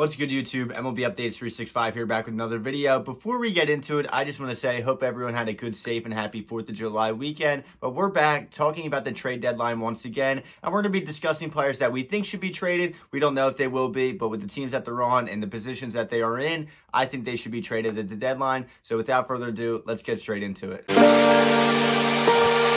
What's good YouTube? MLB Updates 365 here back with another video. Before we get into it, I just want to say hope everyone had a good, safe, and happy 4th of July weekend. But we're back talking about the trade deadline once again. And we're going to be discussing players that we think should be traded. We don't know if they will be, but with the teams that they're on and the positions that they are in, I think they should be traded at the deadline. So without further ado, let's get straight into it.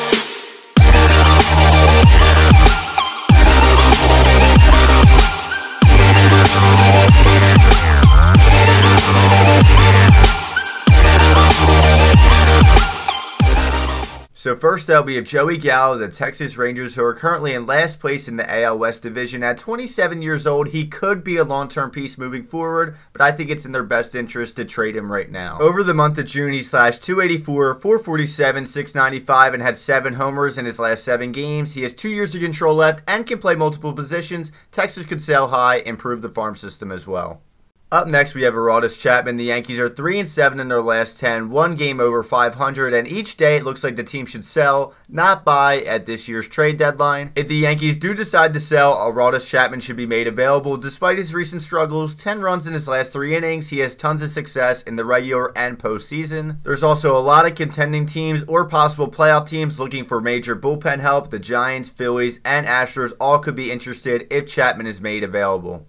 So first up, we have Joey Gallo, the Texas Rangers, who are currently in last place in the AL West division. At 27 years old, he could be a long-term piece moving forward, but I think it's in their best interest to trade him right now. Over the month of June, he slashed 284, 447, 695, and had seven homers in his last seven games. He has two years of control left and can play multiple positions. Texas could sell high, improve the farm system as well. Up next, we have Aroldis Chapman. The Yankees are 3 and 7 in their last 10, one game over 500, and each day it looks like the team should sell, not buy at this year's trade deadline. If the Yankees do decide to sell, Aroldis Chapman should be made available. Despite his recent struggles, 10 runs in his last three innings, he has tons of success in the regular and postseason. There's also a lot of contending teams or possible playoff teams looking for major bullpen help. The Giants, Phillies, and Astros all could be interested if Chapman is made available.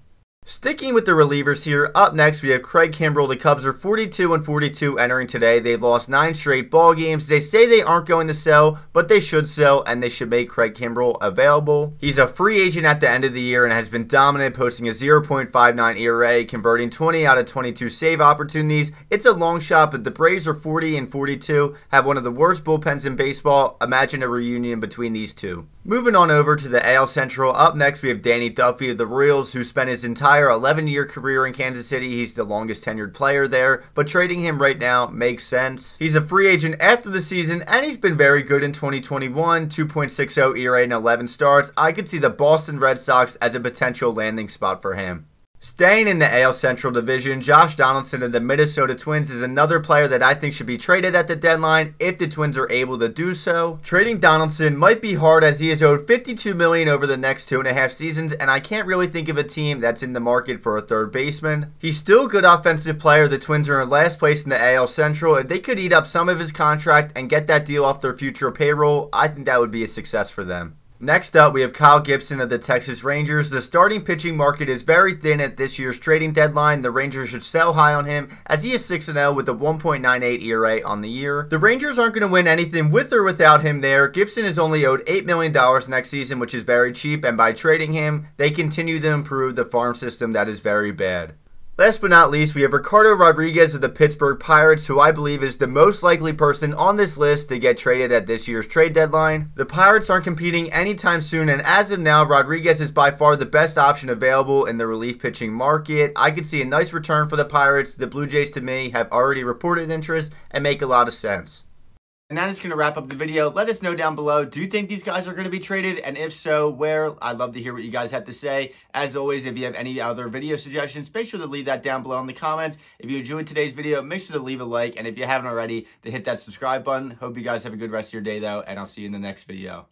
Sticking with the relievers here, up next we have Craig Kimbrel. The Cubs are 42 and 42 entering today. They've lost nine straight ball games. They say they aren't going to sell, but they should sell, and they should make Craig Kimbrel available. He's a free agent at the end of the year and has been dominant, posting a 0.59 ERA, converting 20 out of 22 save opportunities. It's a long shot, but the Braves are 40 and 42, have one of the worst bullpens in baseball. Imagine a reunion between these two. Moving on over to the AL Central, up next we have Danny Duffy of the Royals, who spent his entire 11 year career in Kansas City. He's the longest tenured player there, but trading him right now makes sense. He's a free agent after the season, and he's been very good in 2021 2.60 ERA and 11 starts. I could see the Boston Red Sox as a potential landing spot for him. Staying in the AL Central Division, Josh Donaldson of the Minnesota Twins is another player that I think should be traded at the deadline if the Twins are able to do so. Trading Donaldson might be hard as he is owed 52 million over the next two and a half seasons, and I can't really think of a team that's in the market for a third baseman. He's still a good offensive player. The Twins are in last place in the AL Central. If they could eat up some of his contract and get that deal off their future payroll, I think that would be a success for them. Next up, we have Kyle Gibson of the Texas Rangers. The starting pitching market is very thin at this year's trading deadline. The Rangers should sell high on him as he is 6 0 with a 1.98 ERA on the year. The Rangers aren't going to win anything with or without him there. Gibson is only owed $8 million next season, which is very cheap, and by trading him, they continue to improve the farm system that is very bad. Last but not least, we have Ricardo Rodriguez of the Pittsburgh Pirates, who I believe is the most likely person on this list to get traded at this year's trade deadline. The Pirates aren't competing anytime soon, and as of now, Rodriguez is by far the best option available in the relief pitching market. I could see a nice return for the Pirates. The Blue Jays, to me, have already reported interest and make a lot of sense. And that is going to wrap up the video. Let us know down below, do you think these guys are going to be traded? And if so, where? I'd love to hear what you guys have to say. As always, if you have any other video suggestions, make sure to leave that down below in the comments. If you enjoyed today's video, make sure to leave a like. And if you haven't already, to hit that subscribe button. Hope you guys have a good rest of your day, though, and I'll see you in the next video.